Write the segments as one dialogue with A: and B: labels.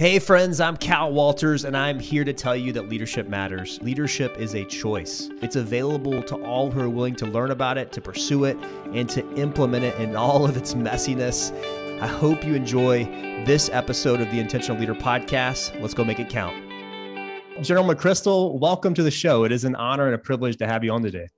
A: Hey, friends, I'm Cal Walters, and I'm here to tell you that leadership matters. Leadership is a choice. It's available to all who are willing to learn about it, to pursue it, and to implement it in all of its messiness. I hope you enjoy this episode of the Intentional Leader Podcast. Let's go make it count. General McChrystal, welcome to the show. It is an honor and a privilege to have you on today.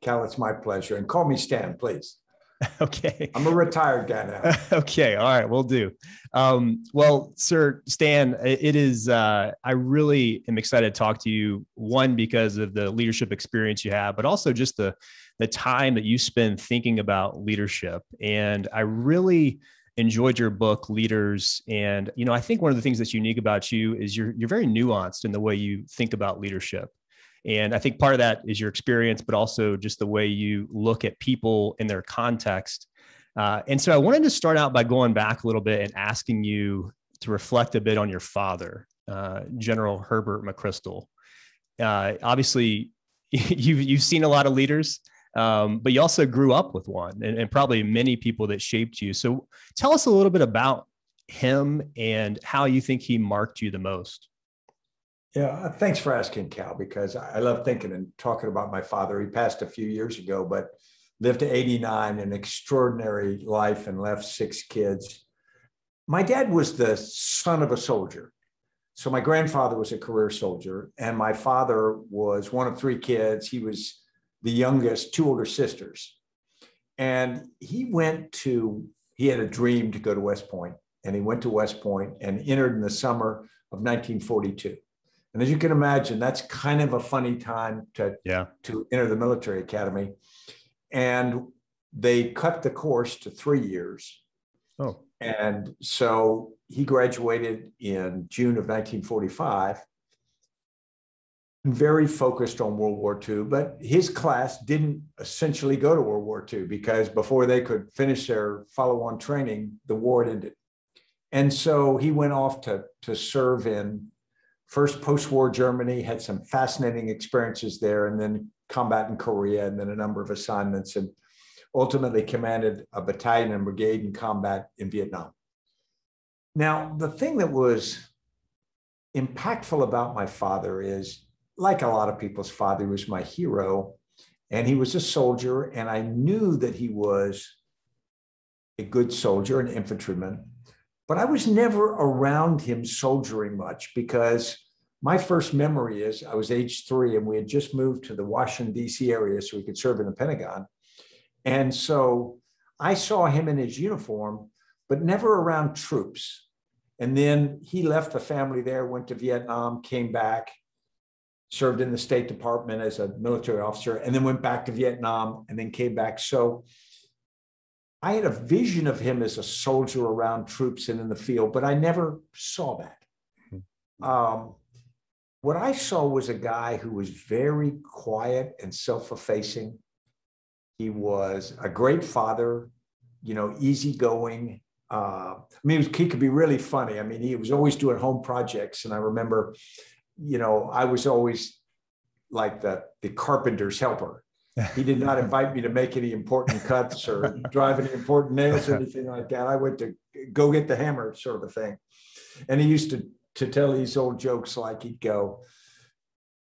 B: Cal, it's my pleasure. And call me Stan, please.
A: Okay.
B: I'm a retired guy now.
A: okay. All right. We'll do. Um, well, sir, Stan, it is, uh, I really am excited to talk to you. One, because of the leadership experience you have, but also just the, the time that you spend thinking about leadership. And I really enjoyed your book, Leaders. And, you know, I think one of the things that's unique about you is you're, you're very nuanced in the way you think about leadership. And I think part of that is your experience, but also just the way you look at people in their context. Uh, and so I wanted to start out by going back a little bit and asking you to reflect a bit on your father, uh, General Herbert McChrystal. Uh, obviously, you've, you've seen a lot of leaders, um, but you also grew up with one and, and probably many people that shaped you. So tell us a little bit about him and how you think he marked you the most.
B: Yeah, thanks for asking, Cal, because I love thinking and talking about my father. He passed a few years ago, but lived to 89, an extraordinary life, and left six kids. My dad was the son of a soldier. So my grandfather was a career soldier, and my father was one of three kids. He was the youngest, two older sisters. And he went to, he had a dream to go to West Point, and he went to West Point and entered in the summer of 1942 and as you can imagine, that's kind of a funny time to,
A: yeah.
B: to enter the military academy. And they cut the course to three years.
A: Oh.
B: And so he graduated in June of 1945, very focused on World War II. But his class didn't essentially go to World War II because before they could finish their follow on training, the war had ended. And so he went off to, to serve in first post-war Germany, had some fascinating experiences there, and then combat in Korea, and then a number of assignments, and ultimately commanded a battalion and brigade in combat in Vietnam. Now, the thing that was impactful about my father is, like a lot of people's father, he was my hero, and he was a soldier, and I knew that he was a good soldier, an infantryman, but I was never around him soldiering much because my first memory is I was age three and we had just moved to the Washington, D.C. area so we could serve in the Pentagon. And so I saw him in his uniform, but never around troops. And then he left the family there, went to Vietnam, came back, served in the State Department as a military officer, and then went back to Vietnam and then came back. So I had a vision of him as a soldier around troops and in the field, but I never saw that. Hmm. Um, what I saw was a guy who was very quiet and self effacing. He was a great father, you know, easygoing. Uh, I mean, he, was, he could be really funny. I mean, he was always doing home projects. And I remember, you know, I was always like the, the carpenter's helper he did not invite me to make any important cuts or drive any important nails or anything like that. I went to go get the hammer, sort of a thing. And he used to to tell these old jokes like he'd go,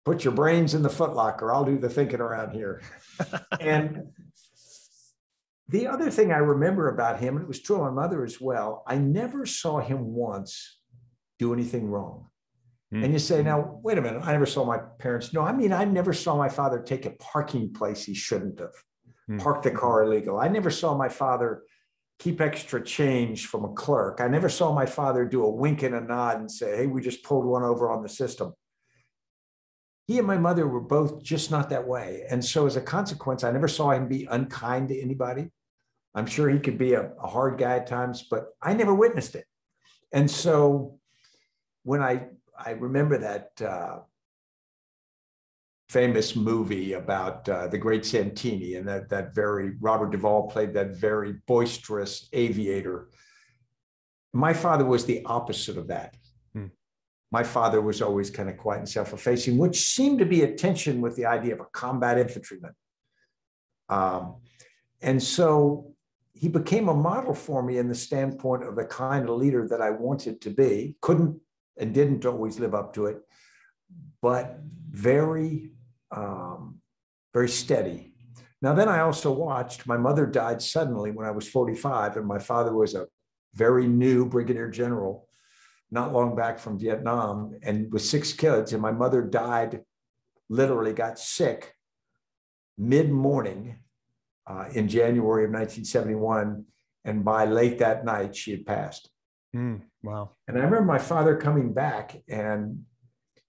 B: "Put your brains in the footlocker. I'll do the thinking around here." and the other thing I remember about him, and it was true of my mother as well, I never saw him once do anything wrong. Mm. And you say, now, wait a minute, I never saw my parents. No, I mean, I never saw my father take a parking place he shouldn't have, mm. park the car illegal. I never saw my father keep extra change from a clerk. I never saw my father do a wink and a nod and say, hey, we just pulled one over on the system. He and my mother were both just not that way. And so, as a consequence, I never saw him be unkind to anybody. I'm sure he could be a, a hard guy at times, but I never witnessed it. And so, when I I remember that uh, famous movie about uh, the great Santini and that that very Robert Duvall played that very boisterous aviator. My father was the opposite of that. Hmm. My father was always kind of quiet and self-effacing, which seemed to be a tension with the idea of a combat infantryman. Um, and so he became a model for me in the standpoint of the kind of leader that I wanted to be. Couldn't and didn't always live up to it, but very, um, very steady. Now, then I also watched, my mother died suddenly when I was 45, and my father was a very new brigadier general, not long back from Vietnam, and with six kids. And my mother died, literally got sick mid morning uh, in January of 1971. And by late that night, she had passed.
A: Mm, wow.
B: And I remember my father coming back and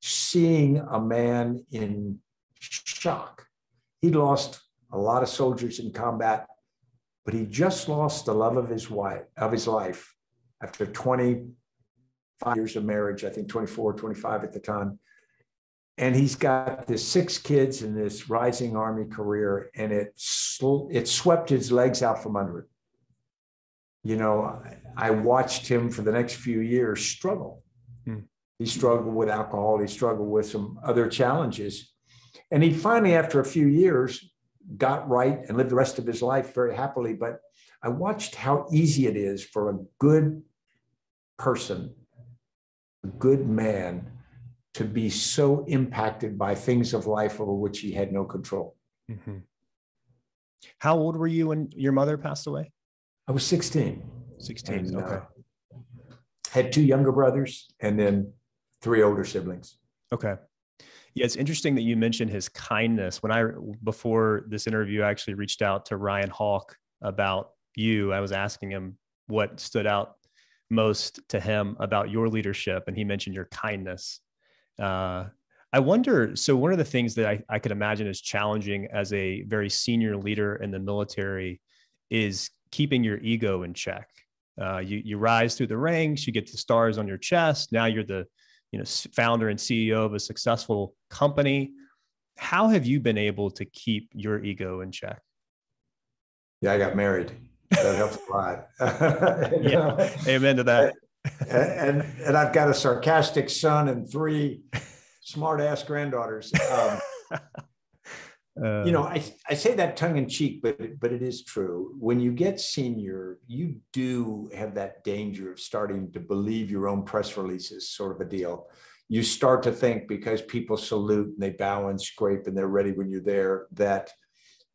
B: seeing a man in shock. He'd lost a lot of soldiers in combat, but he just lost the love of his wife, of his life after 25 years of marriage, I think 24, 25 at the time. And he's got this six kids in this rising army career, and it, it swept his legs out from under it. You know, I watched him for the next few years struggle. Hmm. He struggled with alcohol, he struggled with some other challenges. And he finally, after a few years, got right and lived the rest of his life very happily. But I watched how easy it is for a good person, a good man, to be so impacted by things of life over which he had no control. Mm-hmm.
A: How old were you when your mother passed away?
B: I was 16.
A: 16, and, okay. Uh,
B: had two younger brothers and then three older siblings.
A: Okay. Yeah, it's interesting that you mentioned his kindness. When I before this interview, I actually reached out to Ryan Hawk about you. I was asking him what stood out most to him about your leadership, and he mentioned your kindness. Uh, I wonder. So, one of the things that I, I could imagine is challenging as a very senior leader in the military is keeping your ego in check. Uh, you you rise through the ranks, you get the stars on your chest. Now you're the you know founder and CEO of a successful company. How have you been able to keep your ego in check?
B: Yeah, I got married. That helps a lot.
A: yeah, amen to that.
B: and and I've got a sarcastic son and three smart ass granddaughters. Um, uh, you know, I, I say that tongue in cheek, but but it is true. When you get senior, you do have that danger of starting to believe your own press releases, sort of a deal. You start to think because people salute and they bow and scrape and they're ready when you're there that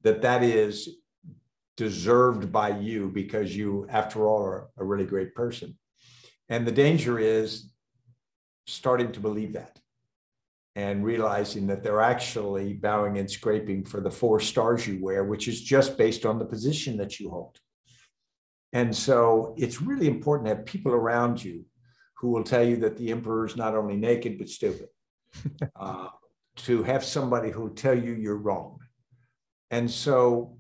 B: that that is deserved by you because you, after all, are a really great person. And the danger is starting to believe that and realizing that they're actually bowing and scraping for the four stars you wear, which is just based on the position that you hold. And so it's really important to have people around you who will tell you that the emperor is not only naked, but stupid. uh, to have somebody who will tell you you're wrong. And so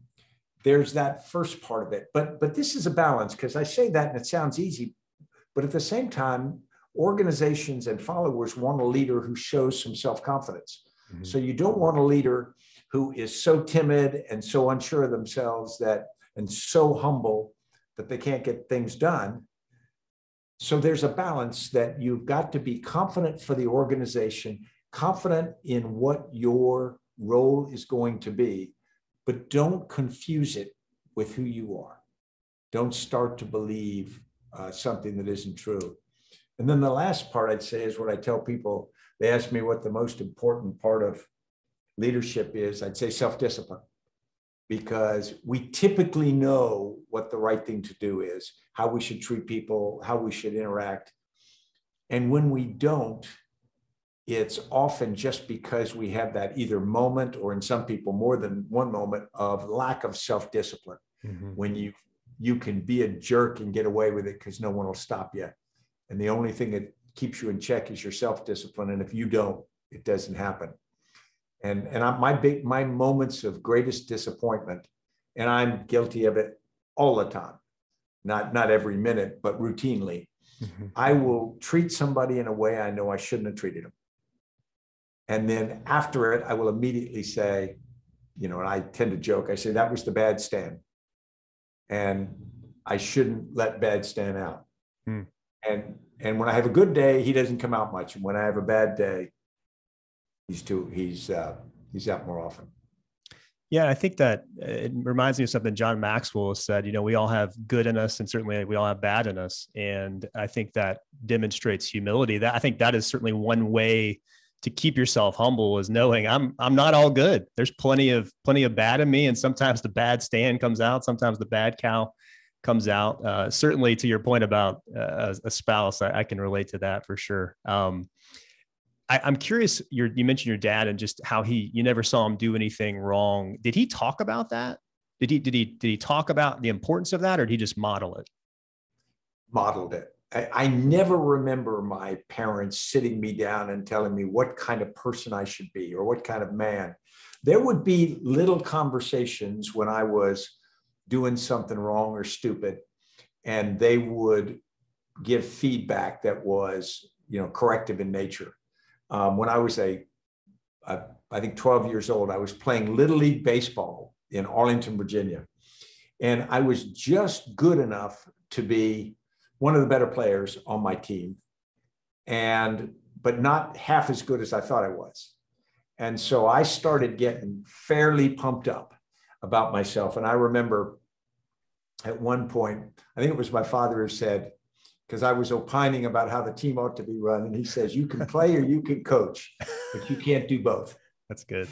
B: there's that first part of it. But, but this is a balance because I say that and it sounds easy. But at the same time, organizations and followers want a leader who shows some self confidence. Mm-hmm. So you don't want a leader who is so timid and so unsure of themselves that and so humble that they can't get things done. So there's a balance that you've got to be confident for the organization, confident in what your role is going to be, but don't confuse it with who you are. Don't start to believe uh, something that isn't true. And then the last part I'd say is what I tell people. They ask me what the most important part of leadership is. I'd say self discipline, because we typically know what the right thing to do is, how we should treat people, how we should interact. And when we don't, it's often just because we have that either moment or in some people more than one moment of lack of self discipline. Mm-hmm. When you you can be a jerk and get away with it because no one will stop you and the only thing that keeps you in check is your self-discipline. And if you don't, it doesn't happen. And, and I, my big, my moments of greatest disappointment, and I'm guilty of it all the time, not, not every minute, but routinely. Mm-hmm. I will treat somebody in a way I know I shouldn't have treated them. And then after it, I will immediately say, you know, and I tend to joke, I say, that was the bad Stan. And I shouldn't let bad Stan out. Mm and and when I have a good day, he doesn't come out much. And when I have a bad day, he's too he's uh, he's out more often.
A: Yeah, I think that uh, it reminds me of something John Maxwell said. You know, we all have good in us, and certainly we all have bad in us. And I think that demonstrates humility. That I think that is certainly one way to keep yourself humble is knowing I'm I'm not all good. There's plenty of plenty of bad in me, and sometimes the bad Stan comes out. Sometimes the bad Cal comes out. Uh, certainly, to your point about uh, a spouse, I, I, can relate to that for sure. Um, I, am curious. Your, you mentioned your dad and just how he you never saw him do anything wrong. Did he talk about that? Did he did he did he talk about the importance of that, or did he just model it?
B: Modeled it. I, I never remember my parents sitting me down and telling me what kind of person I should be or what kind of man. There would be little conversations when I was doing something wrong or stupid, and they would give feedback that was, you know, corrective in nature. Um, when I was a, a, I think 12 years old, I was playing Little League Baseball in Arlington, Virginia. And I was just good enough to be one of the better players on my team. And, but not half as good as I thought I was. And so I started getting fairly pumped up about myself. And I remember at one point, I think it was my father who said, because I was opining about how the team ought to be run. And he says, You can play or you can coach, but you can't do both.
A: That's good.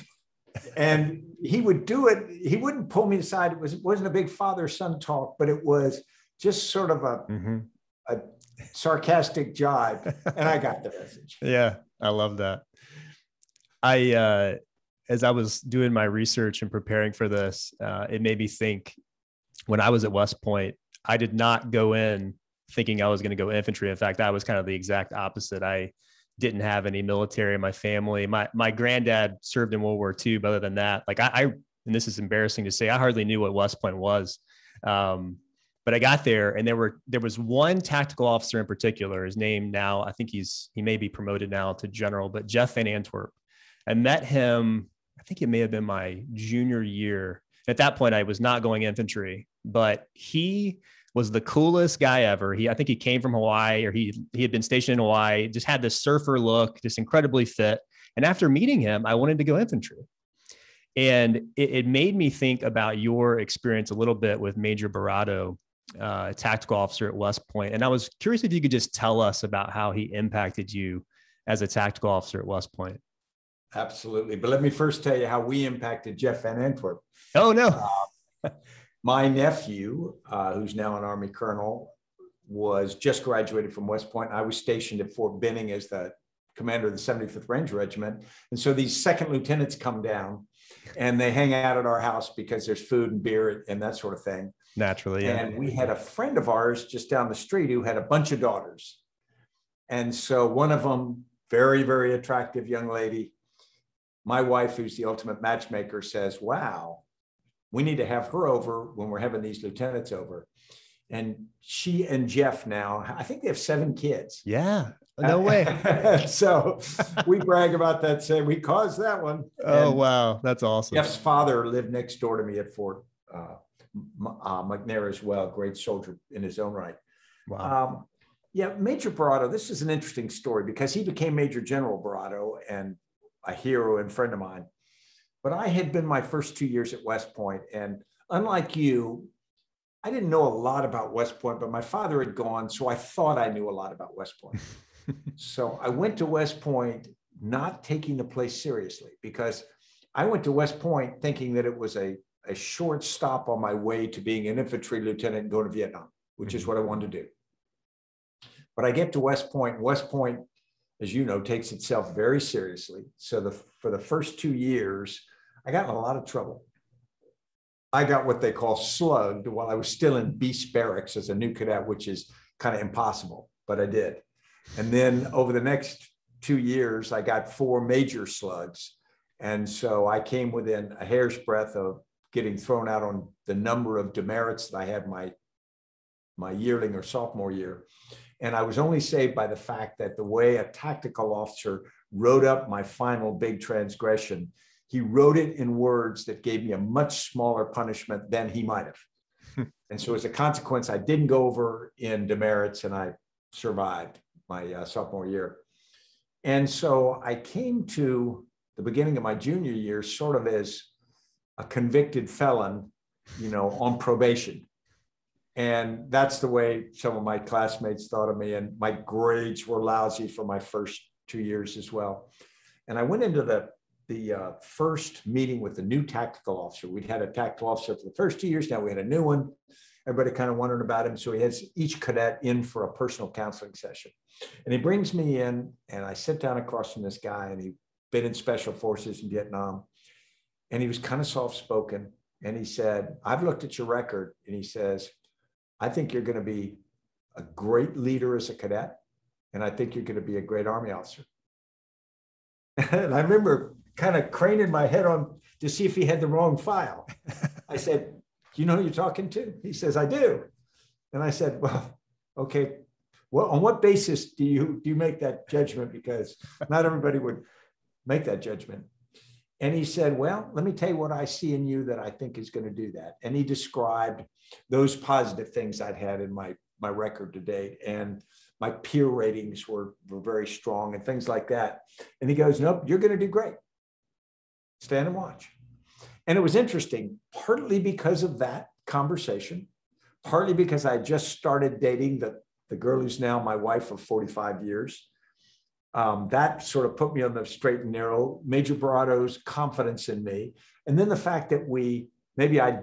B: and he would do it. He wouldn't pull me aside. It was it wasn't a big father son talk, but it was just sort of a mm-hmm. a sarcastic jibe, and I got the message.
A: Yeah, I love that. I uh, as I was doing my research and preparing for this, uh, it made me think. When I was at West Point, I did not go in thinking I was going to go infantry. In fact, I was kind of the exact opposite. I didn't have any military in my family. My my granddad served in World War II, but other than that, like I, I and this is embarrassing to say, I hardly knew what West Point was. Um, but I got there, and there were there was one tactical officer in particular. His name now, I think he's he may be promoted now to general, but Jeff Van Antwerp. I met him. I think it may have been my junior year. At that point, I was not going infantry, but he was the coolest guy ever. He, I think he came from Hawaii or he, he had been stationed in Hawaii, just had this surfer look, just incredibly fit. And after meeting him, I wanted to go infantry. And it, it made me think about your experience a little bit with Major Baratto, uh, tactical officer at West Point. And I was curious if you could just tell us about how he impacted you as a tactical officer at West Point.
B: Absolutely. But let me first tell you how we impacted Jeff Van Antwerp.
A: Oh, no. Uh,
B: my nephew, uh, who's now an Army colonel, was just graduated from West Point. I was stationed at Fort Benning as the commander of the 75th Ranger Regiment. And so these second lieutenants come down and they hang out at our house because there's food and beer and that sort of thing.
A: Naturally. Yeah.
B: And we had a friend of ours just down the street who had a bunch of daughters. And so one of them, very, very attractive young lady, my wife, who's the ultimate matchmaker, says, Wow, we need to have her over when we're having these lieutenants over. And she and Jeff now, I think they have seven kids.
A: Yeah. No way.
B: so we brag about that, say we caused that one.
A: Oh, and wow. That's awesome.
B: Jeff's father lived next door to me at Fort uh, uh, McNair as well, great soldier in his own right. Wow. Um, yeah, Major Baratto, this is an interesting story because he became Major General Baratto and a hero and friend of mine. But I had been my first two years at West Point, and unlike you, I didn't know a lot about West Point, but my father had gone, so I thought I knew a lot about West Point. so I went to West Point not taking the place seriously because I went to West Point thinking that it was a, a short stop on my way to being an infantry lieutenant and going to Vietnam, which mm-hmm. is what I wanted to do. But I get to West Point. West Point, as you know, takes itself very seriously. So the for the first two years, I got in a lot of trouble. I got what they call slugged while I was still in beast barracks as a new cadet, which is kind of impossible, but I did. And then over the next two years, I got four major slugs. And so I came within a hair's breadth of getting thrown out on the number of demerits that I had my, my yearling or sophomore year. And I was only saved by the fact that the way a tactical officer wrote up my final big transgression he wrote it in words that gave me a much smaller punishment than he might have. and so, as a consequence, I didn't go over in demerits and I survived my uh, sophomore year. And so, I came to the beginning of my junior year sort of as a convicted felon, you know, on probation. And that's the way some of my classmates thought of me. And my grades were lousy for my first two years as well. And I went into the the uh, first meeting with the new tactical officer. We'd had a tactical officer for the first two years. Now we had a new one. Everybody kind of wondered about him. So he has each cadet in for a personal counseling session. And he brings me in, and I sit down across from this guy, and he'd been in special forces in Vietnam. And he was kind of soft spoken. And he said, I've looked at your record. And he says, I think you're going to be a great leader as a cadet. And I think you're going to be a great Army officer. And I remember kind of craning my head on to see if he had the wrong file. I said, Do you know who you're talking to? He says, I do. And I said, Well, okay. Well, on what basis do you do you make that judgment? Because not everybody would make that judgment. And he said, Well, let me tell you what I see in you that I think is going to do that. And he described those positive things I'd had in my, my record to date. And my peer ratings were, were very strong and things like that. And he goes, Nope, you're going to do great. Stand and watch. And it was interesting, partly because of that conversation, partly because I just started dating the, the girl who's now my wife of 45 years. Um, that sort of put me on the straight and narrow. Major Baratto's confidence in me. And then the fact that we, maybe I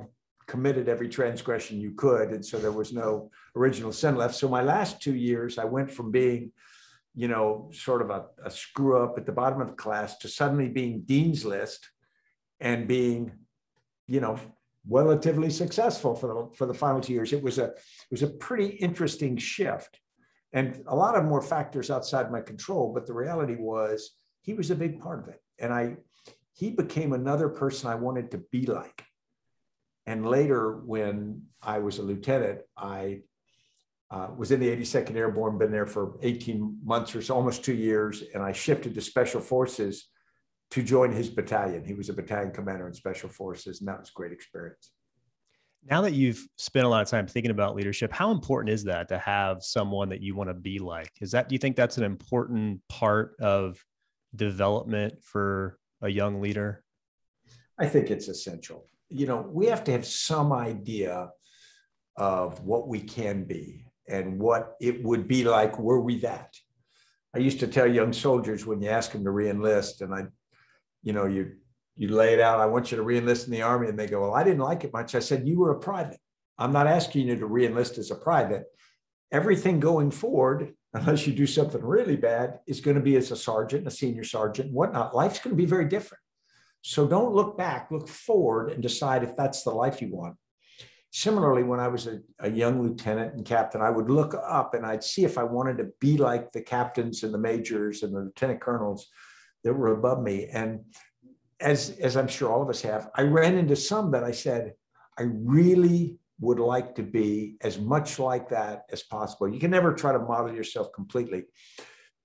B: committed every transgression you could. And so there was no original sin left. So my last two years, I went from being you know, sort of a, a screw up at the bottom of the class to suddenly being dean's list and being, you know, relatively successful for the, for the final two years. It was a, it was a pretty interesting shift. And a lot of more factors outside my control, but the reality was he was a big part of it. And I, he became another person I wanted to be like. And later, when I was a lieutenant, I uh, was in the 82nd Airborne, been there for 18 months or so, almost two years, and I shifted to Special Forces to join his battalion. He was a battalion commander in Special Forces, and that was a great experience.
A: Now that you've spent a lot of time thinking about leadership, how important is that to have someone that you want to be like? Is that do you think that's an important part of development for a young leader?
B: I think it's essential. You know, we have to have some idea of what we can be and what it would be like were we that. I used to tell young soldiers when you ask them to reenlist, and I, you know, you you lay it out. I want you to reenlist in the army, and they go, "Well, I didn't like it much." I said, "You were a private. I'm not asking you to reenlist as a private. Everything going forward, unless you do something really bad, is going to be as a sergeant, a senior sergeant, whatnot. Life's going to be very different. So don't look back, look forward, and decide if that's the life you want. Similarly, when I was a, a, young lieutenant and captain, I would look up and I'd see if I wanted to be like the captains and the majors and the lieutenant colonels that were above me. And as, as I'm sure all of us have, I ran into some that I said, I really would like to be as much like that as possible. You can never try to model yourself completely,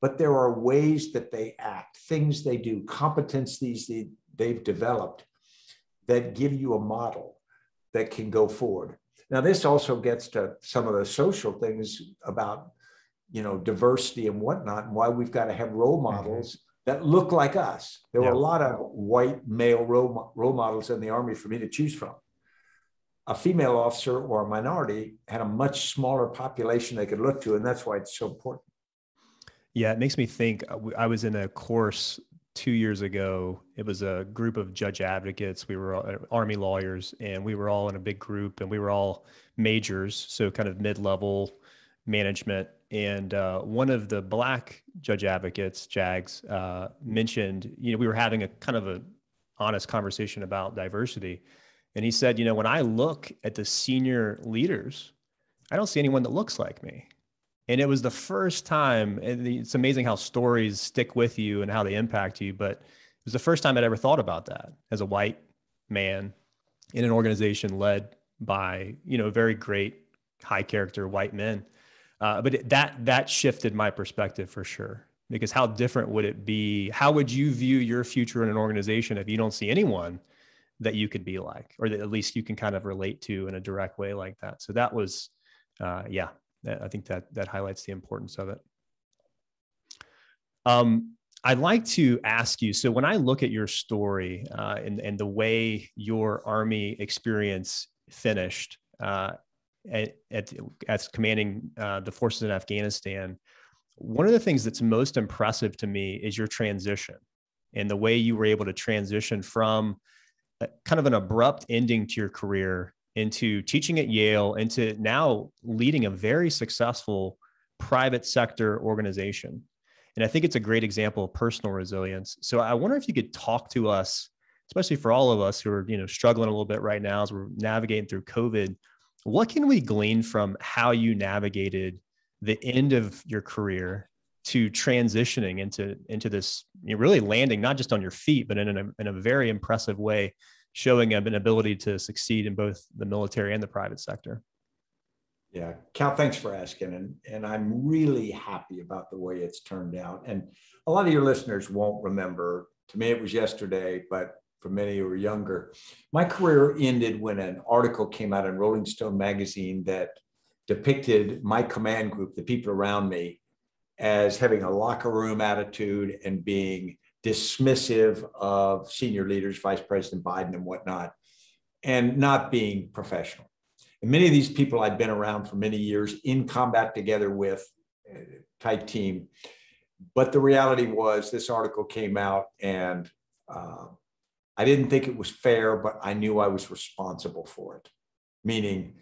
B: but there are ways that they act, things they do, competencies they, they've developed that give you a model that can go forward. Now, this also gets to some of the social things about, you know, diversity and whatnot, and why we've got to have role mm-hmm. models. That looked like us. There yeah. were a lot of white male role, role models in the army for me to choose from. A female officer or a minority had a much smaller population they could look to, and that's why it's so important.
A: Yeah, it makes me think. Uh, I was in a course two years ago. It was a group of judge advocates. We were uh, Army lawyers, and we were all in a big group, and we were all majors, so kind of mid level management. And uh, one of the black judge advocates, Jags, uh, mentioned, you know, we were having a kind of a honest conversation about diversity. And he said, you know, when I look at the senior leaders, I don't see anyone that looks like me. And it was the first time, and it's amazing how stories stick with you and how they impact you. But it was the first time I'd ever thought about that as a white man in an organization led by, you know, very great, high character white men. Uh, but it, that that shifted my perspective for sure. Because how different would it be? How would you view your future in an organization if you don't see anyone that you could be like, or that at least you can kind of relate to in a direct way like that? So that was, uh, yeah, I think that that highlights the importance of it. Um, I'd like to ask you. So, when I look at your story uh, and, and the way your Army experience finished uh, at, at, at commanding uh, the forces in Afghanistan, one of the things that's most impressive to me is your transition and the way you were able to transition from kind of an abrupt ending to your career into teaching at Yale into now leading a very successful private sector organization. And I think it's a great example of personal resilience. So I wonder if you could talk to us, especially for all of us who are, you know, struggling a little bit right now as we're navigating through COVID. What can we glean from how you navigated the end of your career to transitioning into into this you know, really landing not just on your feet but in a, in a very impressive way showing an ability to succeed in both the military and the private sector?
B: Yeah. Cal thanks for asking. And and i'm really happy about the way it's turned out. And a lot of your listeners won't remember. To me it was yesterday but for many who are younger my career ended when an article came out in rolling stone magazine that depicted my command group the people around me as having a locker room attitude and being dismissive of senior leaders, Vice President Biden and whatnot, and not being professional. And many of these people I'd been around for many years in combat together with, uh, type team. But the reality was, this article came out, and uh, I didn't think it was fair, but I knew I was responsible for it. Meaning,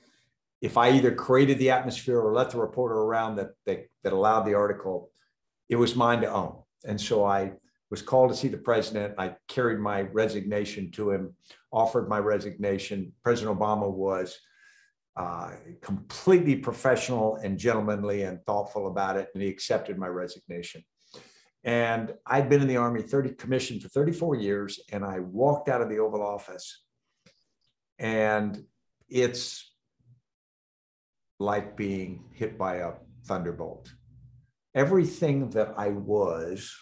B: if I either created the atmosphere or let the reporter around that, that, that allowed the article, it was mine to own. And so I was called to see the president. I carried my resignation to him, offered my resignation. President Obama was uh, completely professional and gentlemanly and thoughtful about it, and he accepted my resignation. And I'd been in the Army 30 commission for 34 years, and I walked out of the Oval Office, and it's like being hit by a thunderbolt. Everything that I was,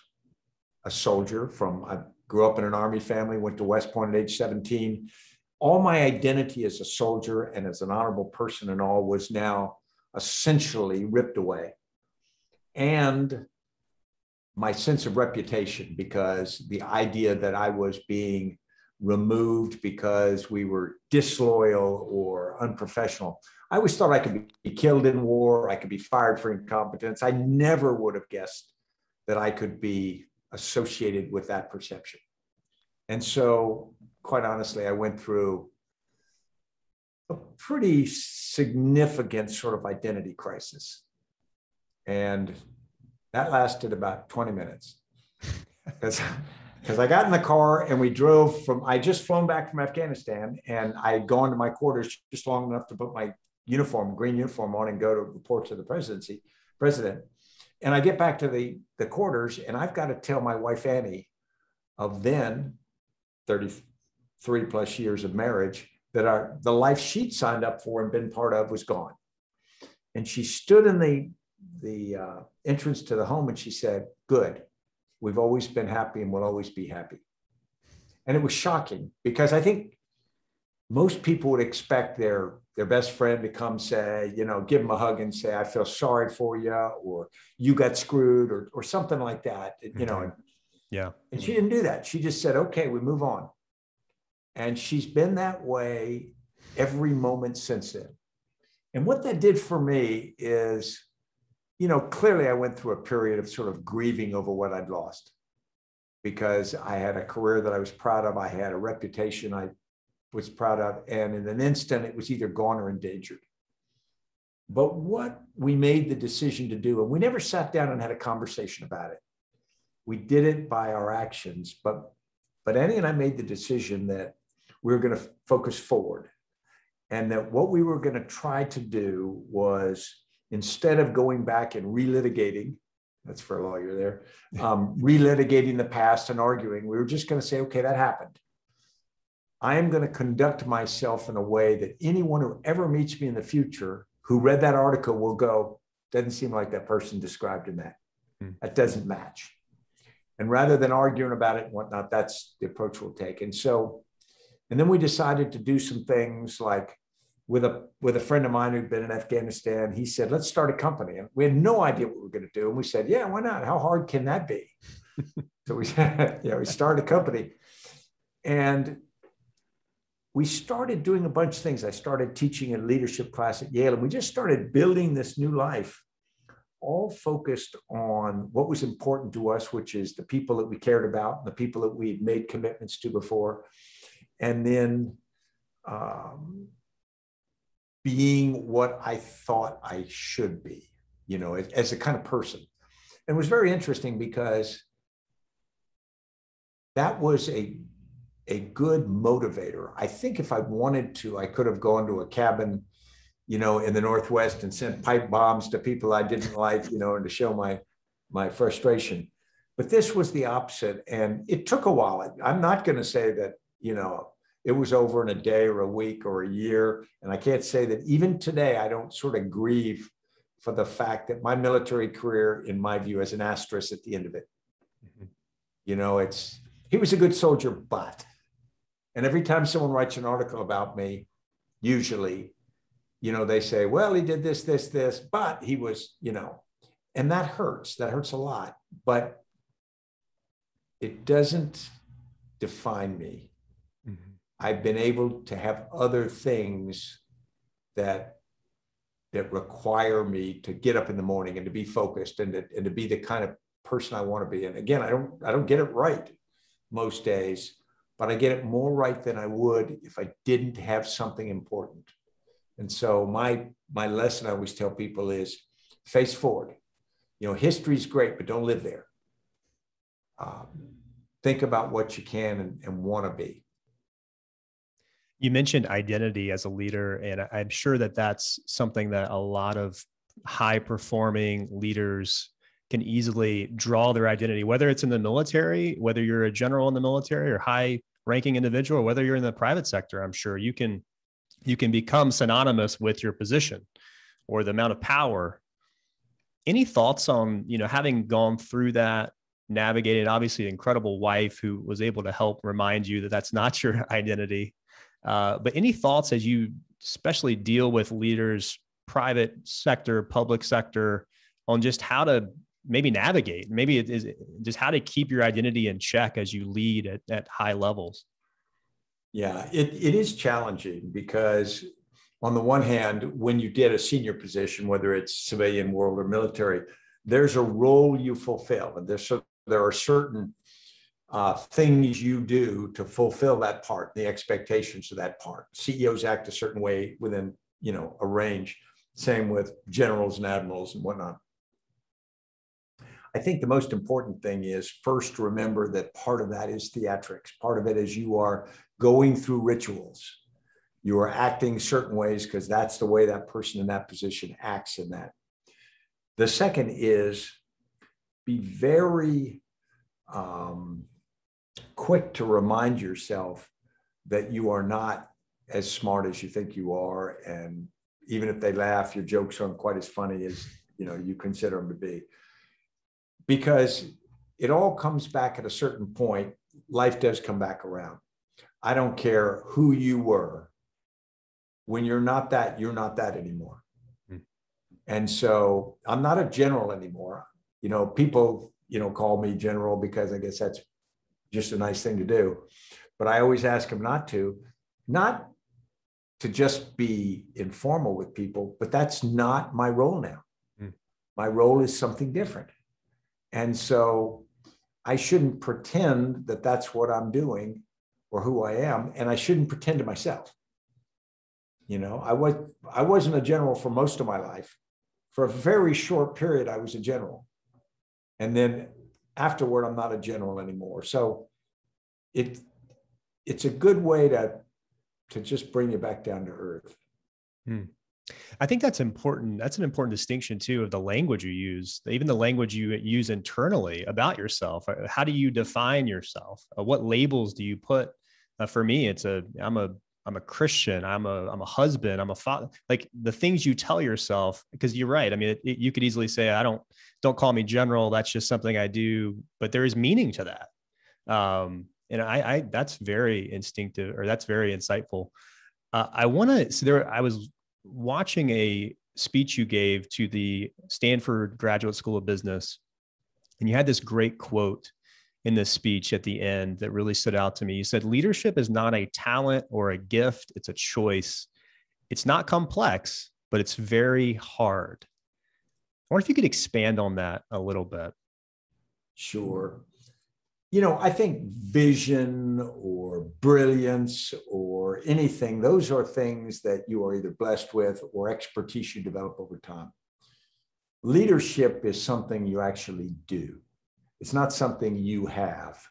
B: a soldier from, I grew up in an Army family, went to West Point at age 17. All my identity as a soldier and as an honorable person and all was now essentially ripped away. And my sense of reputation, because the idea that I was being removed because we were disloyal or unprofessional I always thought I could be killed in war, I could be fired for incompetence. I never would have guessed that I could be associated with that perception. And so, quite honestly, I went through a pretty significant sort of identity crisis. And that lasted about 20 minutes. Because because I got in the car and we drove from, I just flown back from Afghanistan and I had gone to my quarters just long enough to put my uniform, green uniform on and go to report to the presidency, president. And I get back to the, the quarters and I've got to tell my wife Annie of then 33 plus years of marriage that our the life she'd signed up for and been part of was gone. And she stood in the the uh, entrance to the home and she said, "Good, we've always been happy and we'll always be happy." And it was shocking because I think most people would expect their their best friend to come say, you know, give them a hug and say, I feel sorry for you, or you got screwed, or, or something like that, you know.
A: Mm-hmm. Yeah.
B: And she didn't do that. She just said, okay, we move on. And she's been that way every moment since then. And what that did for me is, you know, clearly I went through a period of sort of grieving over what I'd lost because I had a career that I was proud of. I had a reputation I was proud of. And in an instant, it was either gone or endangered. But what we made the decision to do, and we never sat down and had a conversation about it. We did it by our actions, but but Annie and I made the decision that we were going to focus forward, and that what we were going to try to do was instead of going back and relitigating, that's for a lawyer there, um, relitigating the past and arguing, we were just going to say, okay, that happened. I am going to conduct myself in a way that anyone who ever meets me in the future who read that article will go, doesn't seem like that person described in that. Hmm. That doesn't match. And rather than arguing about it and whatnot, that's the approach we'll take. And so, and then we decided to do some things like with a with a friend of mine who'd been in Afghanistan. He said, "Let's start a company." And we had no idea what we were going to do. And we said, "Yeah, why not? How hard can that be?" so we, said, yeah, we started a company, and we started doing a bunch of things. I started teaching a leadership class at Yale, and we just started building this new life, all focused on what was important to us, which is the people that we cared about, the people that we'd made commitments to before, and then um, being what I thought I should be, you know, as, as a kind of person. And it was very interesting because that was a a good motivator. I think if I wanted to, I could have gone to a cabin, you know, in the Northwest and sent pipe bombs to people I didn't like, you know, and to show my my frustration. But this was the opposite. And it took a while. I'm not going to say that, you know, it was over in a day or a week or a year. And I can't say that even today, I don't sort of grieve for the fact that my military career, in my view, has an asterisk at the end of it. Mm-hmm. You know, it's he was a good soldier, but and every time someone writes an article about me, usually, you know, they say, well, he did this, this, this, but he was, you know, and that hurts. That hurts a lot. But it doesn't define me. I've been able to have other things that that require me to get up in the morning and to be focused and to, and to be the kind of person I want to be. And again, I don't I don't get it right most days, but I get it more right than I would if I didn't have something important. And so my my lesson I always tell people is face forward. You know, history's great, but don't live there. Um, think about what you can and, and want to be.
A: You mentioned identity as a leader, and I'm sure that that's something that a lot of high performing leaders can easily draw their identity, whether it's in the military, whether you're a general in the military or high ranking individual, whether you're in the private sector, I'm sure you can you can become synonymous with your position or the amount of power. Any thoughts on, you know, having gone through that, navigated obviously an incredible wife who was able to help remind you that that's not your identity. Uh, but any thoughts as you especially deal with leaders, private sector, public sector, on just how to maybe navigate maybe it is just how to keep your identity in check as you lead at, at high levels?
B: Yeah it, it is challenging because on the one hand when you get a senior position whether it's civilian world or military there's a role you fulfill. And there's there are certain uh, things you do to fulfill that part the expectations of that part ceos act a certain way within you know a range same with generals and admirals and whatnot I think the most important thing is first remember that part of that is theatrics. Part of it is you are going through rituals. You are acting certain ways because that's the way that person in that position acts in that. The second is be very um, quick to remind yourself that you are not as smart as you think you are. And even if they laugh, your jokes aren't quite as funny as you know you consider them to be because it all comes back at a certain point. Life does come back around. I don't care who you were. When you're not that, you're not that anymore. Hmm. And so I'm not a general anymore. You know, people, you know, call me general because I guess that's just a nice thing to do. But I always ask them not to, not to just be informal with people, but that's not my role now. Mm. My role is something different. And so I shouldn't pretend that that's what I'm doing or who I am. And I shouldn't pretend to myself. You know, I was I wasn't a general for most of my life. For a very short period, I was a general. And then afterward, I'm not a general anymore. So it it's a good way to to just bring you back down to earth.
A: Hmm. I think that's important. That's an important distinction too of the language you use, even the language you use internally about yourself. How do you define yourself? Uh, what labels do you put? Uh, for me, it's a I'm a I'm a Christian. I'm a I'm a husband. I'm a father. Like the things you tell yourself, because you're right. I mean, it, it, you could easily say, I don't don't call me general. That's just something I do. But there is meaning to that. Um, and I, I that's very instinctive, or that's very insightful. Uh, I want to. So there, I was watching a speech you gave to the Stanford Graduate School of Business, and you had this great quote in this speech at the end that really stood out to me. You said leadership is not a talent or a gift, it's a choice. It's not complex, but it's very hard. I wonder if you could expand on that a little bit.
B: Sure. You know, I think vision or brilliance or anything, those are things that you are either blessed with or expertise you develop over time. Leadership is something you actually do it's not something you have,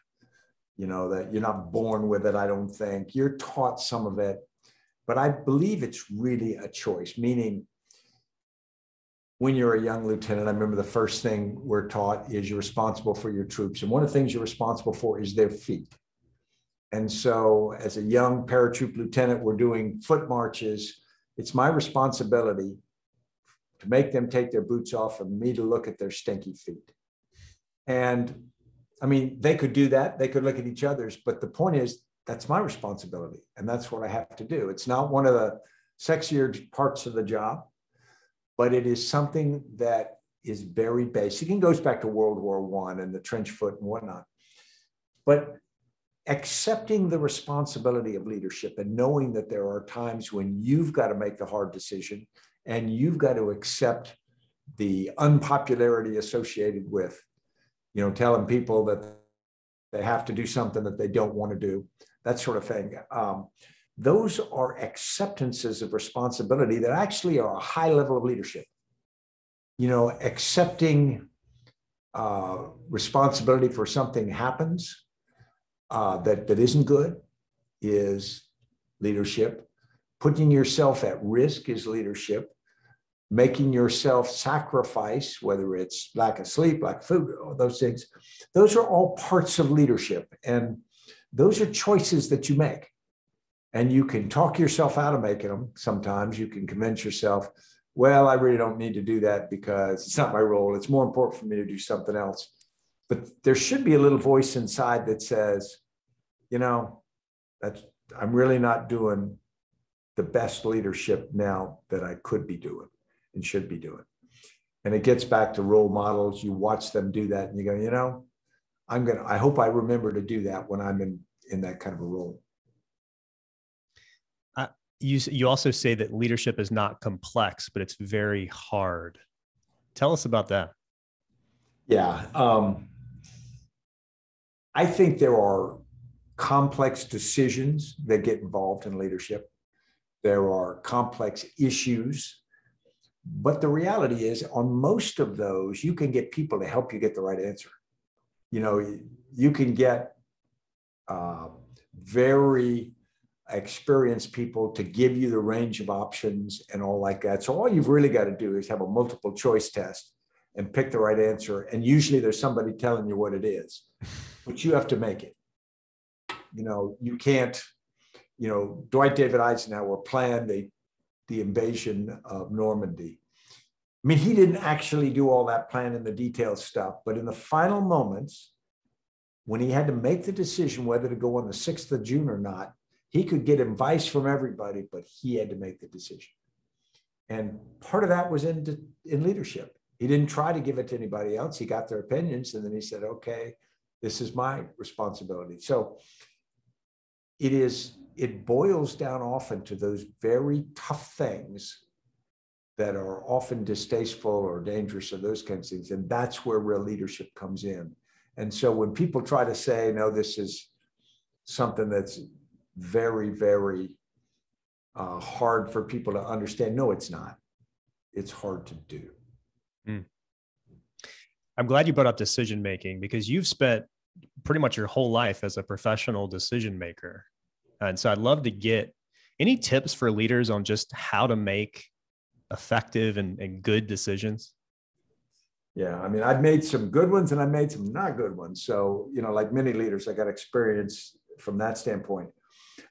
B: you know, that you're not born with it, I don't think. You're taught some of it, but I believe it's really a choice, meaning when you're a young lieutenant, I remember the first thing we're taught is you're responsible for your troops. And one of the things you're responsible for is their feet. And so, as a young paratroop lieutenant, we're doing foot marches. It's my responsibility to make them take their boots off and me to look at their stinky feet. And I mean, they could do that. They could look at each other's, but the point is that's my responsibility. And that's what I have to do. It's not one of the sexier parts of the job, but it is something that is very basic and goes back to World War One and the trench foot and whatnot. But accepting the responsibility of leadership and knowing that there are times when you've got to make the hard decision and you've got to accept the unpopularity associated with you know, telling people that they have to do something that they don't want to do, that sort of thing. Um, those are acceptances of responsibility that actually are a high level of leadership. You know, accepting uh, responsibility for something happens uh, that that isn't good is leadership. Putting yourself at risk is leadership making yourself sacrifice, whether it's lack of sleep, lack of food, all those things, those are all parts of leadership. And those are choices that you make. And you can talk yourself out of making them. Sometimes you can convince yourself, well, I really don't need to do that because it's not my role. It's more important for me to do something else. But there should be a little voice inside that says, you know, that's I'm really not doing the best leadership now that I could be doing and should be doing. And it gets back to role models. You watch them do that and you go, you know, I'm going to, I hope I remember to do that when I'm in, in that kind of a role.
A: Uh, you, you also say that leadership is not complex, but it's very hard. Tell us about that.
B: Yeah. Um, I think there are complex decisions that get involved in leadership. There are complex issues but the reality is, on most of those, you can get people to help you get the right answer. You know, you can get uh, very experienced people to give you the range of options and all like that. So all you've really got to do is have a multiple choice test and pick the right answer. And usually there's somebody telling you what it is, but you have to make it. You know, you can't, you know, Dwight David Eisenhower planned the the invasion of Normandy. I mean, he didn't actually do all that plan and the detailed stuff, but in the final moments, when he had to make the decision whether to go on the 6th of June or not, he could get advice from everybody, but he had to make the decision. And part of that was in, in leadership. He didn't try to give it to anybody else. He got their opinions and then he said, okay, this is my responsibility. So it is it boils down often to those very tough things that are often distasteful or dangerous or those kinds of things. And that's where real leadership comes in. And so when people try to say, no, this is something that's very, very uh, hard for people to understand, no, it's not. It's hard to do. Mm.
A: I'm glad you brought up decision making because you've spent pretty much your whole life as a professional decision maker. And so I'd love to get any tips for leaders on just how to make effective and, and good decisions.
B: Yeah, I mean, I've made some good ones and I made some not good ones. So, you know, like many leaders, I got experience from that standpoint.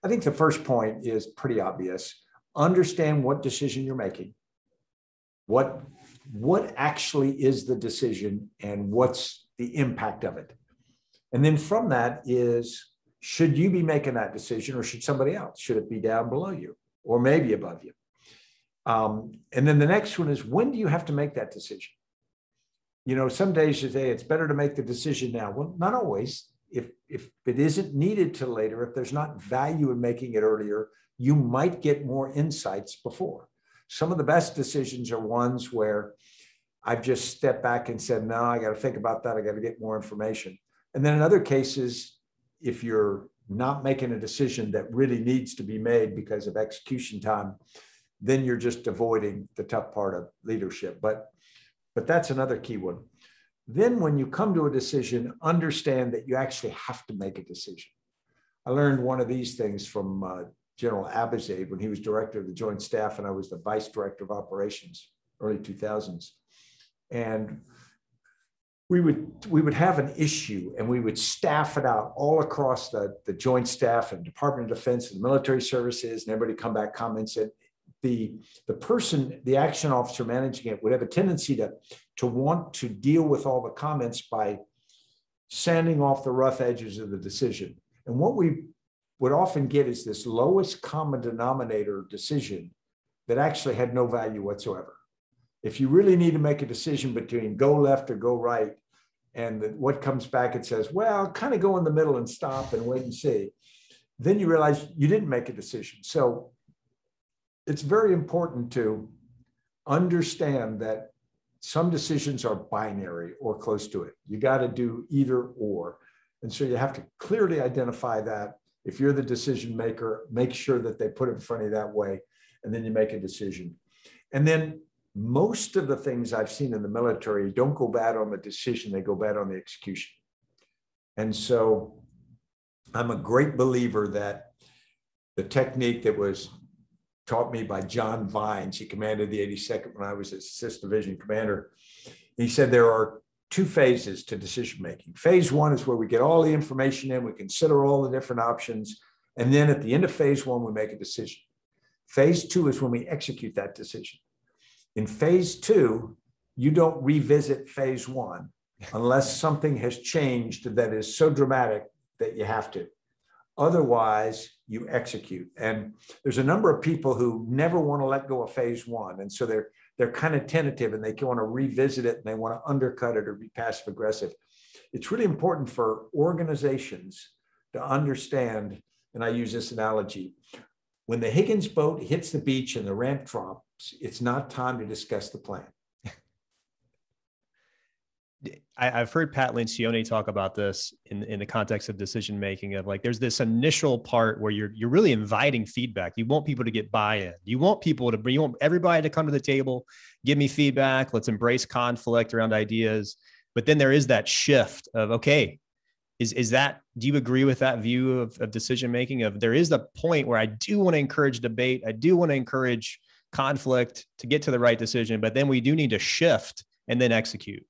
B: I think the first point is pretty obvious. Understand what decision you're making. What what actually is the decision and what's the impact of it? And then from that is should you be making that decision or should somebody else? Should it be down below you or maybe above you? Um, and then the next one is when do you have to make that decision? You know, some days you say it's better to make the decision now. Well, not always. if if it isn't needed till later, if there's not value in making it earlier, you might get more insights before. Some of the best decisions are ones where I've just stepped back and said, no, I got to think about that. I got to get more information. And then in other cases, if you're not making a decision that really needs to be made because of execution time, then you're just avoiding the tough part of leadership. But but that's another key one. Then when you come to a decision, understand that you actually have to make a decision. I learned one of these things from uh, General Abizaid when he was director of the Joint Staff and I was the vice director of operations, early 2000s. And we would we would have an issue and we would staff it out all across the, the joint staff and Department of Defense and military services, and everybody come back comments that the the person, the action officer managing it would have a tendency to, to want to deal with all the comments by sanding off the rough edges of the decision. And what we would often get is this lowest common denominator decision that actually had no value whatsoever. If you really need to make a decision between go left or go right, and the, what comes back, it says, well, kind of go in the middle and stop and wait and see, then you realize you didn't make a decision. So it's very important to understand that some decisions are binary or close to it. You got to do either or. And so you have to clearly identify that. If you're the decision maker, make sure that they put it in front of you that way, and then you make a decision. And then most of the things I've seen in the military don't go bad on the decision, they go bad on the execution. And so I'm a great believer that the technique that was taught me by John Vines, he commanded the 82nd when I was a 6th Division commander. He said there are two phases to decision making. Phase one is where we get all the information in, we consider all the different options, and then at the end of phase one, we make a decision. Phase two is when we execute that decision. In phase two, you don't revisit phase one unless something has changed that is so dramatic that you have to. Otherwise, you execute. And there's a number of people who never want to let go of phase one. And so they're they're kind of tentative and they want to revisit it and they want to undercut it or be passive aggressive. It's really important for organizations to understand, and I use this analogy, when the Higgins boat hits the beach and the ramp drops, it's not time to discuss the plan.
A: I, have heard Pat Lencioni talk about this in, in the context of decision making of like there's this initial part where you're you're really inviting feedback. You want people to get buy-in. You want people to you want everybody to come to the table, give me feedback. Let's embrace conflict around ideas. But then there is that shift of okay, is is that do you agree with that view of, of decision making? Of there is a point where I do want to encourage debate, I do want to encourage conflict to get to the right decision, but then we do need to shift and then execute.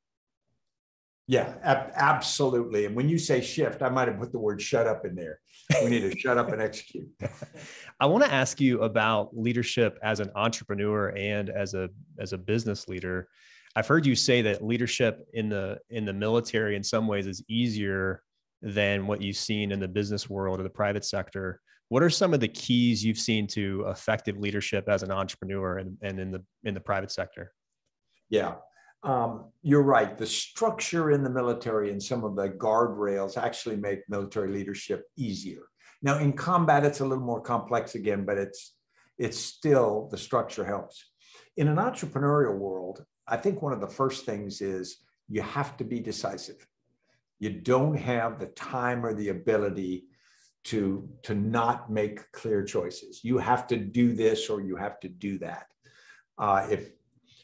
B: Yeah, ab- absolutely. And when you say shift, I might have put the word shut up in there. We need to shut up and execute.
A: I want to ask you about leadership as an entrepreneur and as a as a business leader. I've heard you say that leadership in the in the military in some ways is easier than what you've seen in the business world or the private sector. What are some of the keys you've seen to effective leadership as an entrepreneur and, and in the in the private sector?
B: Yeah, um, you're right. The structure in the military and some of the guardrails actually make military leadership easier. Now, in combat, it's a little more complex again, but it's it's still the structure helps. In an entrepreneurial world, I think one of the first things is you have to be decisive. You don't have the time or the ability to to not make clear choices. You have to do this or you have to do that. Uh, if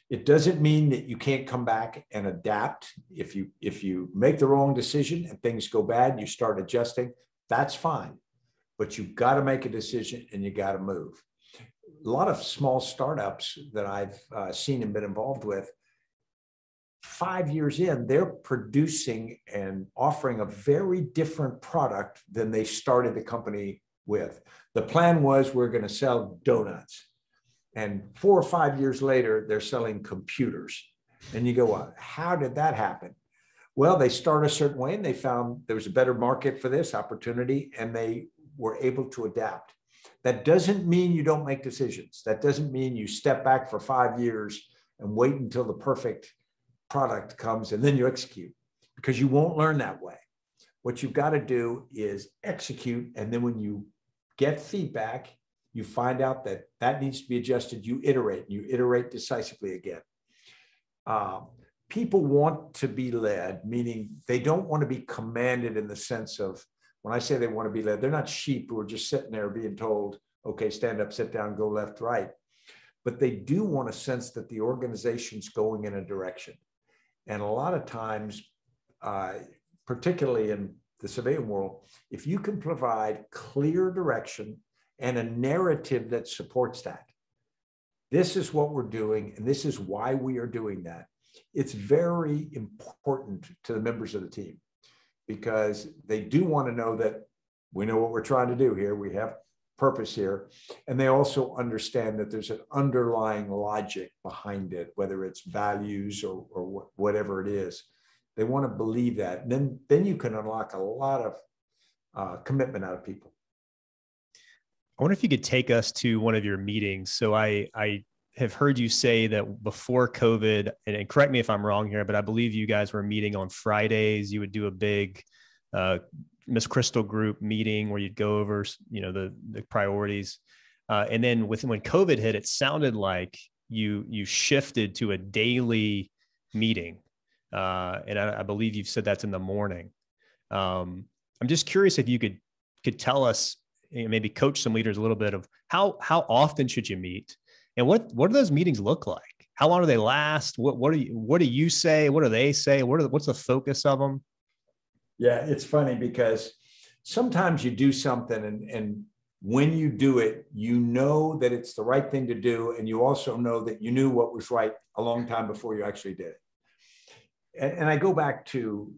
B: it doesn't mean that you can't come back and adapt. If you if you make the wrong decision and things go bad, you start adjusting. That's fine, but you've got to make a decision and you got to move. A lot of small startups that I've uh, seen and been involved with, five years in, they're producing and offering a very different product than they started the company with. The plan was we're going to sell donuts and four or five years later, they're selling computers. And you go, well, how did that happen? Well, they start a certain way and they found there was a better market for this opportunity and they were able to adapt. That doesn't mean you don't make decisions. That doesn't mean you step back for five years and wait until the perfect product comes and then you execute because you won't learn that way. What you've got to do is execute. And then when you get feedback, you find out that that needs to be adjusted. You iterate, you iterate decisively again. Um, people want to be led, meaning they don't want to be commanded in the sense of when I say they want to be led, they're not sheep who are just sitting there being told, okay, stand up, sit down, go left, right. But they do want to sense that the organization's going in a direction. And a lot of times, uh, particularly in the civilian world, if you can provide clear direction and a narrative that supports that, this is what we're doing, and this is why we are doing that. It's very important to the members of the team because they do want to know that we know what we're trying to do here. We have purpose here. And they also understand that there's an underlying logic behind it, whether it's values or, or whatever it is. They want to believe that. And then, then you can unlock a lot of uh, commitment out of people.
A: I wonder if you could take us to one of your meetings. So I, I have heard you say that before COVID, and, correct me if I'm wrong here, but I believe you guys were meeting on Fridays. You would do a big uh, McChrystal group meeting where you'd go over, you know, the the priorities. Uh, and then with when COVID hit, it sounded like you you shifted to a daily meeting, uh, and I, I, believe you've said that's in the morning. Um, I'm just curious if you could could tell us, you know, maybe coach some leaders a little bit of how how often should you meet, and what what do those meetings look like? How long do they last? What what do you what do you say? What do they say? What are the, what's the focus of them?
B: Yeah, it's funny because sometimes you do something and, and when you do it, you know that it's the right thing to do. And you also know that you knew what was right a long time before you actually did it. And, and I go back to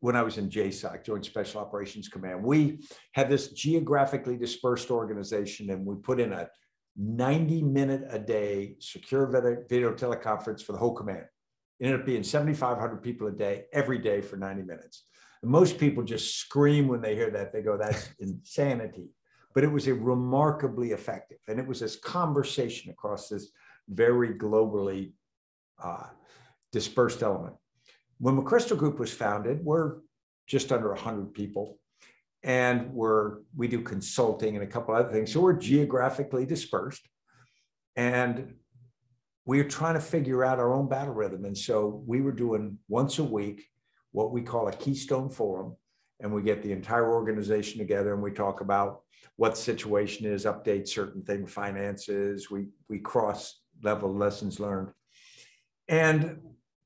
B: when I was in JSOC, Joint Special Operations Command. We had this geographically dispersed organization and we put in a 90 minute a day secure video teleconference for the whole command. It ended up being 7,500 people a day, every day for 90 minutes. Most people just scream when they hear that. They go, that's insanity. But it was a remarkably effective. And it was this conversation across this very globally uh, dispersed element. When McChrystal Group was founded, we're just under 100 people. And we're, we do consulting and a couple other things. So we're geographically dispersed. And we were trying to figure out our own battle rhythm. And so we were doing once a week what we call a Keystone Forum. And we get the entire organization together and we talk about what the situation is, update certain things, finances, we, we cross level lessons learned. And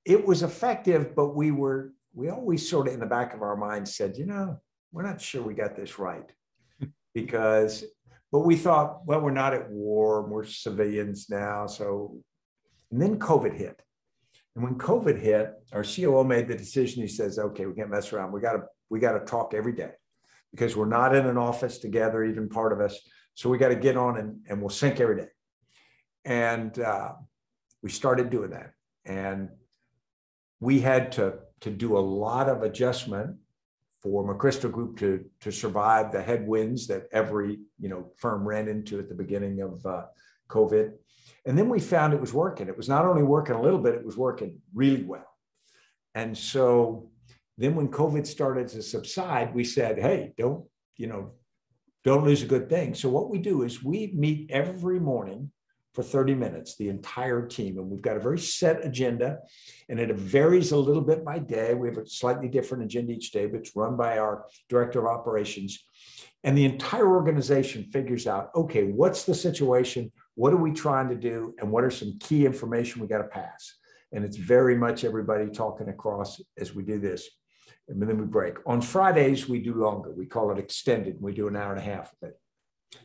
B: it was effective, but we were, we always sort of in the back of our minds said, you know, we're not sure we got this right. because, but we thought, well, we're not at war, we're civilians now. So, and then COVID hit. And when COVID hit, our COO made the decision. He says, "Okay, we can't mess around. We got to we got to talk every day because we're not in an office together, even part of us. So we got to get on and, and we'll sync every day." And uh, we started doing that, and we had to to do a lot of adjustment for McChrystal Group to to survive the headwinds that every you know firm ran into at the beginning of uh, COVID. And then we found it was working. It was not only working a little bit, it was working really well. And so then when COVID started to subside, we said, hey, don't, you know, don't lose a good thing. So what we do is we meet every morning for 30 minutes, the entire team. And we've got a very set agenda, and it varies a little bit by day. We have a slightly different agenda each day, but it's run by our director of operations. And the entire organization figures out okay, what's the situation? What are we trying to do? And what are some key information we got to pass? And it's very much everybody talking across as we do this. And then we break. On Fridays, we do longer. We call it extended. We do an hour and a half of it.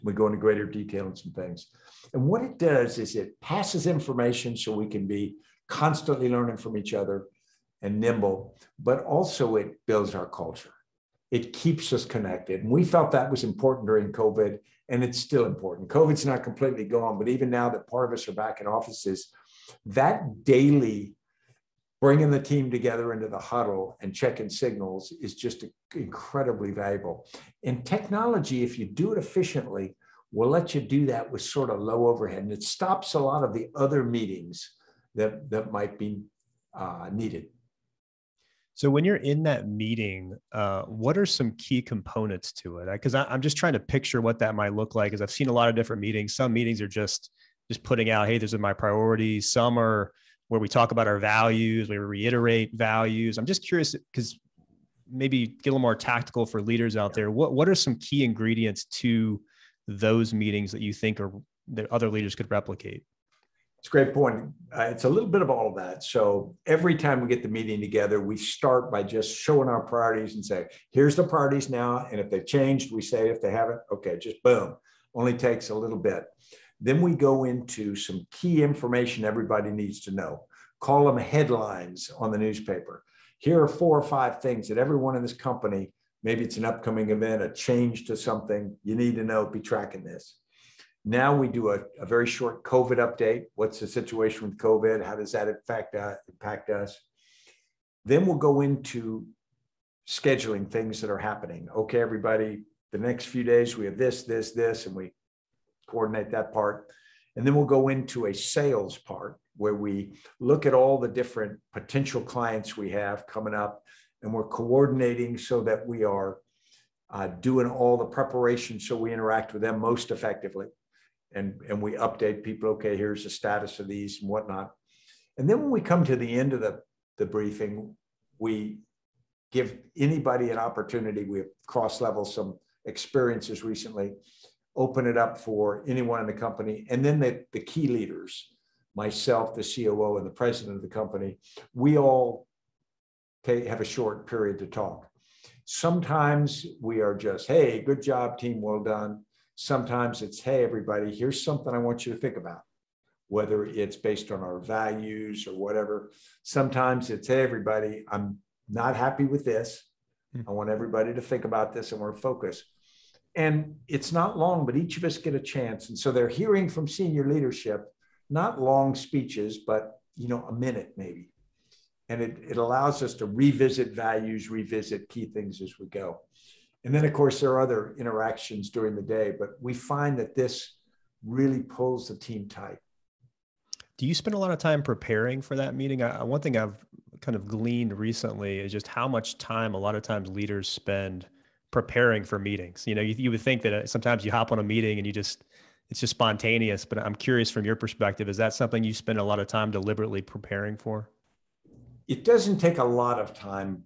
B: We go into greater detail on some things. And what it does is it passes information so we can be constantly learning from each other and nimble, but also it builds our culture. It keeps us connected. And we felt that was important during COVID and it's still important. COVID's not completely gone, but even now that part of us are back in offices, that daily bringing the team together into the huddle and checking signals is just incredibly valuable. And technology, if you do it efficiently, will let you do that with sort of low overhead. And it stops a lot of the other meetings that, that might be uh, needed.
A: So when you're in that meeting, uh, what are some key components to it? Because I'm just trying to picture what that might look like. Because I've seen a lot of different meetings. Some meetings are just just putting out, hey, these are my priorities. Some are where we talk about our values, we reiterate values. I'm just curious because maybe get a little more tactical for leaders out there. What what are some key ingredients to those meetings that you think are that other leaders could replicate?
B: It's a great point. Uh, it's a little bit of all of that. So every time we get the meeting together, we start by just showing our priorities and say, here's the priorities now. And if they've changed, we say, if they haven't, okay, just boom. Only takes a little bit. Then we go into some key information everybody needs to know. Call them headlines on the newspaper. Here are four or five things that everyone in this company, maybe it's an upcoming event, a change to something, you need to know, be tracking this. Now we do a, a very short COVID update. What's the situation with COVID? How does that affect, uh, impact us? Then we'll go into scheduling things that are happening. Okay, everybody, the next few days we have this, this, this, and we coordinate that part. And then we'll go into a sales part where we look at all the different potential clients we have coming up and we're coordinating so that we are uh, doing all the preparation so we interact with them most effectively and, and we update people, okay, here's the status of these and whatnot. And then when we come to the end of the, the briefing, we give anybody an opportunity. We have cross level some experiences recently, open it up for anyone in the company. And then the, the key leaders, myself, the COO, and the president of the company, we all have a short period to talk. Sometimes we are just, hey, good job, team, well done. Sometimes it's, hey, everybody, here's something I want you to think about, whether it's based on our values or whatever. Sometimes it's, hey, everybody, I'm not happy with this. Hmm. I want everybody to think about this and we're focused. And it's not long, but each of us get a chance. And so they're hearing from senior leadership, not long speeches, but you know, a minute maybe. And it, it allows us to revisit values, revisit key things as we go. And then, of course, there are other interactions during the day, but we find that this really pulls the team tight.
A: Do you spend a lot of time preparing for that meeting? I, one thing I've kind of gleaned recently is just how much time a lot of times leaders spend preparing for meetings. You know, you, you would think that uh, sometimes you hop on a meeting and you just, it's just spontaneous, but I'm curious from your perspective, is that something you spend a lot of time deliberately preparing for?
B: It doesn't take a lot of time,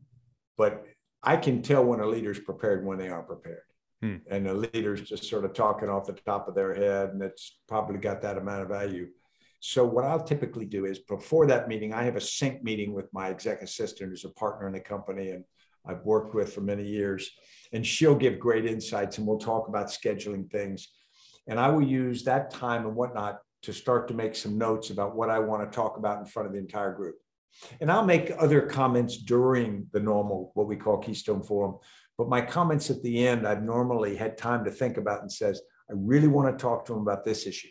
B: but I can tell when a leader's prepared when they aren't prepared. Hmm. And the leader's just sort of talking off the top of their head, and it's probably got that amount of value. So, what I'll typically do is before that meeting, I have a sync meeting with my exec assistant, who's a partner in the company and I've worked with for many years. And she'll give great insights, and we'll talk about scheduling things. And I will use that time and whatnot to start to make some notes about what I want to talk about in front of the entire group. And I'll make other comments during the normal, what we call Keystone Forum. But my comments at the end, I've normally had time to think about and says, I really want to talk to them about this issue.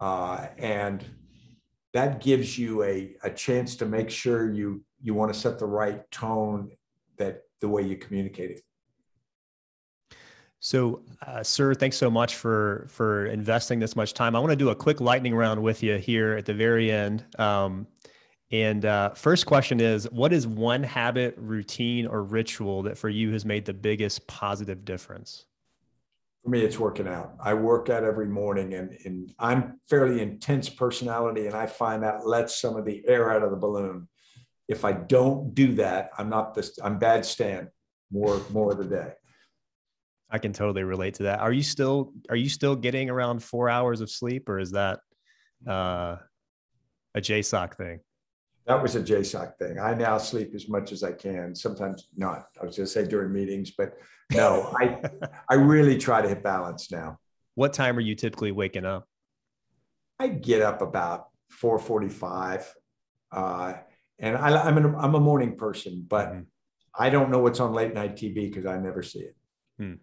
B: Uh, and that gives you a, a chance to make sure you you want to set the right tone that the way you communicate it.
A: So, uh, sir, thanks so much for for investing this much time. I want to do a quick lightning round with you here at the very end. Um, and uh, first question is What is one habit, routine, or ritual that for you has made the biggest positive difference?
B: For me, it's working out. I work out every morning, and, and I'm fairly intense personality, and I find that lets some of the air out of the balloon. If I don't do that, I'm not this. I'm bad stand more more of the day.
A: I can totally relate to that. Are you still are you still getting around four hours of sleep, or is that uh, a JSOC thing?
B: That was a JSOC thing. I now sleep as much as I can. Sometimes not. I was going to say during meetings, but no, I I really try to hit balance now.
A: What time are you typically waking up?
B: I get up about four forty-five, uh, and I, am an, I'm a morning person, but mm-hmm. I don't know what's on late night TV because I never see it. Hmm.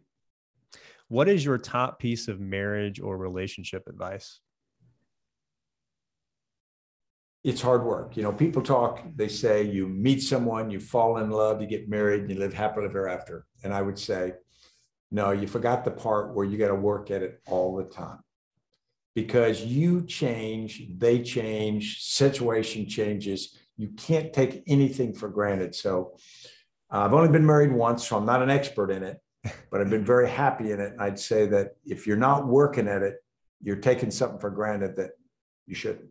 A: What is your top piece of marriage or relationship advice?
B: It's hard work. You know, people talk, they say you meet someone, you fall in love, you get married, and you live happily ever after. And I would say, no, you forgot the part where you got to work at it all the time because you change, they change, situation changes. you can't take anything for granted. So uh, I've only been married once, so I'm not an expert in it, but I've been very happy in it. And I'd say that if you're not working at it, you're taking something for granted that you shouldn't.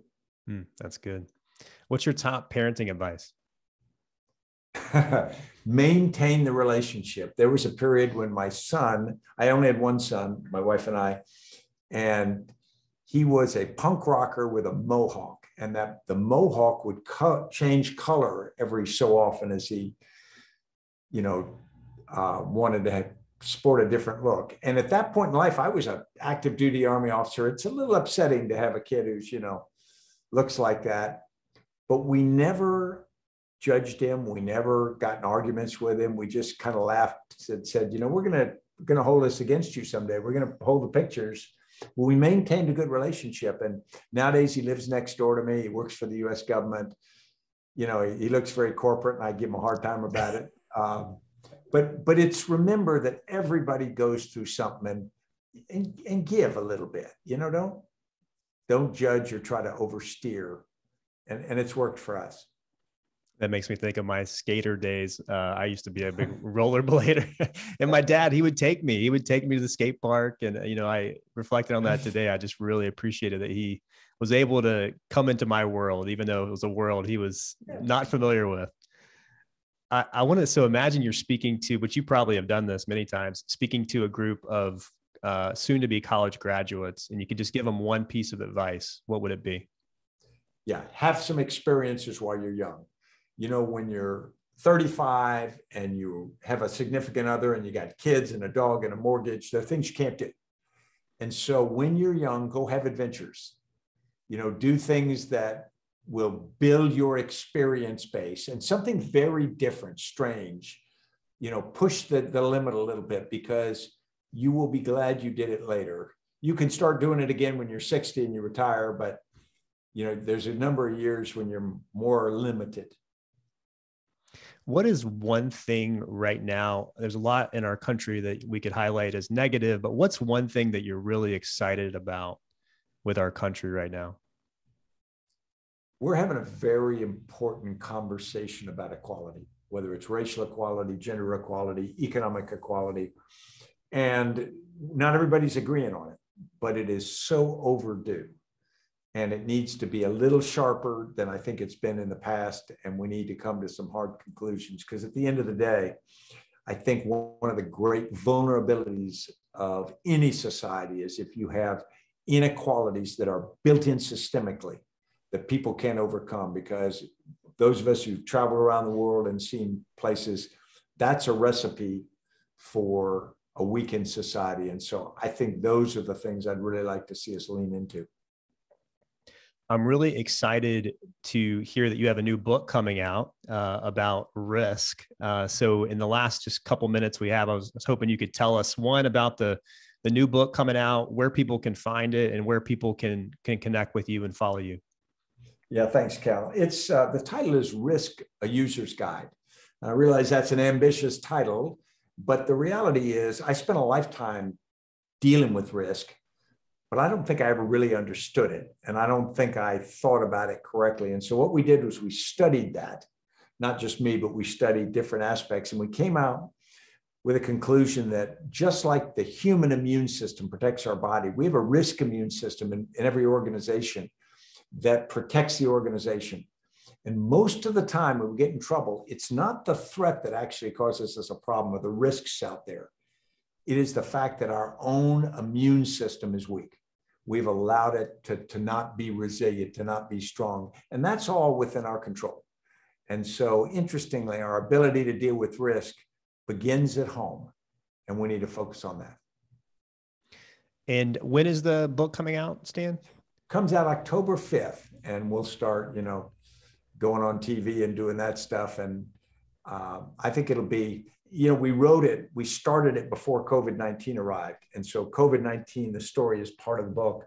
A: Mm, that's good. What's your top parenting advice?
B: maintain the relationship. There was a period when my son, I only had one son, my wife and I, and he was a punk rocker with a mohawk, and that the mohawk would cut, change color every so often as he, you know, uh, wanted to have, sport a different look. And at that point in life, I was an active duty Army officer. It's a little upsetting to have a kid who's, you know, looks like that. But we never judged him. We never got in arguments with him. We just kind of laughed and said, you know, we're gonna we're gonna hold this against you someday. We're gonna hold the pictures. Well, we maintained a good relationship, and nowadays he lives next door to me. He works for the U.S. government. You know, he, he looks very corporate, and I give him a hard time about it. Um, but but it's remember that everybody goes through something and, and and give a little bit. You know, don't don't judge or try to oversteer, and and it's worked for us
A: that makes me think of my skater days. Uh, I used to be a big rollerblader, and my dad he would take me. He would take me to the skate park, and you know I reflected on that today. I just really appreciated that he was able to come into my world, even though it was a world he was not familiar with. I, I want to so imagine you're speaking to, but you probably have done this many times, speaking to a group of uh, soon to be college graduates, and you could just give them one piece of advice. What would it be?
B: Yeah, have some experiences while you're young you know, when you're 35 and you have a significant other and you got kids and a dog and a mortgage, there are things you can't do. And so when you're young, go have adventures. You know, do things that will build your experience base and something very different, strange. You know, push the, the limit a little bit because you will be glad you did it later. You can start doing it again when you're 60 and you retire, but you know, there's a number of years when you're more limited
A: what is one thing right now? There's a lot in our country that we could highlight as negative, but what's one thing that you're really excited about with our country right now?
B: We're having a very important conversation about equality, whether it's racial equality, gender equality, economic equality. And not everybody's agreeing on it, but it is so overdue and it needs to be a little sharper than I think it's been in the past. And we need to come to some hard conclusions because at the end of the day, I think one of the great vulnerabilities of any society is if you have inequalities that are built in systemically that people can't overcome because those of us who've traveled around the world and seen places, that's a recipe for a weakened society. And so I think those are the things I'd really like to see us lean into.
A: I'm really excited to hear that you have a new book coming out uh, about risk. Uh, so, in the last just couple minutes we have, I was, I was, hoping you could tell us one about the the new book coming out, where people can find it, and where people can can connect with you and follow you.
B: Yeah, thanks, Cal. It's uh, the title is Risk: A User's Guide. I realize that's an ambitious title, but the reality is, I spent a lifetime dealing with risk but I don't think I ever really understood it. And I don't think I thought about it correctly. And so what we did was we studied that, not just me, but we studied different aspects. And we came out with a conclusion that just like the human immune system protects our body, we have a risk immune system in, in every organization that protects the organization. And most of the time when we get in trouble, it's not the threat that actually causes us a problem or the risks out there. It is the fact that our own immune system is weak we've allowed it to, to not be resilient, to not be strong. And that's all within our control. And so, interestingly, our ability to deal with risk begins at home, and we need to focus on that.
A: And when is the book coming out, Stan?
B: Comes out October 5th, and we'll start, you know, going on TV and doing that stuff. And uh, I think it'll be you know, we wrote it, we started it before COVID 19 arrived. And so, COVID 19, the story is part of the book.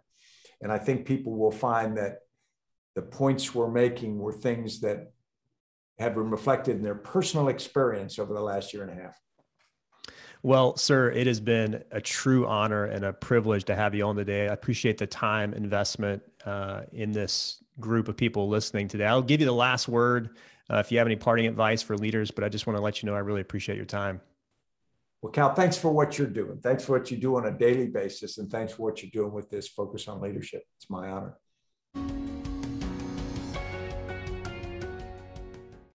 B: And I think people will find that the points we're making were things that have been reflected in their personal experience over the last year and a half.
A: Well, sir, it has been a true honor and a privilege to have you on today. I appreciate the time investment uh, in this group of people listening today. I'll give you the last word uh, if you have any parting advice for leaders, but I just want to let you know I really appreciate your time.
B: Well, Cal, thanks for what you're doing. Thanks for what you do on a daily basis. And thanks for what you're doing with this focus on leadership. It's my honor.